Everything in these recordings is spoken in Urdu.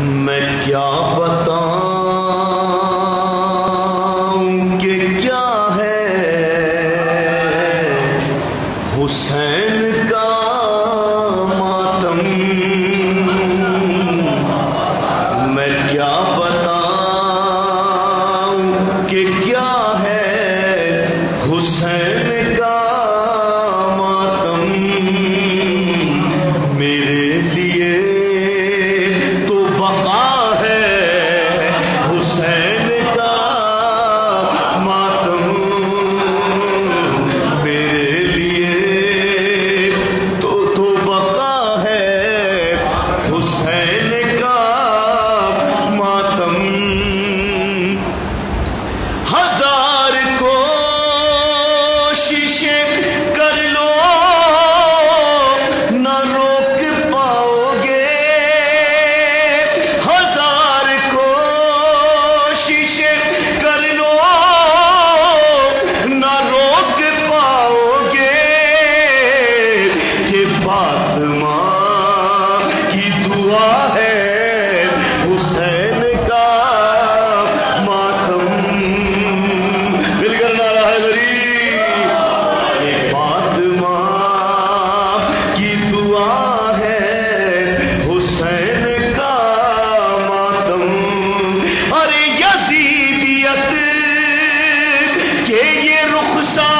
میں کیا بتاؤں کہ کیا ہے؟ حسین ہے۔ حسین کا ماتم۔ مل کر نارا غریب۔ فاطمہ کی دعا ہے۔ حسین کا ماتم۔ ارے یزیدیت کے یہ رخصان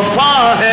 وفا ہے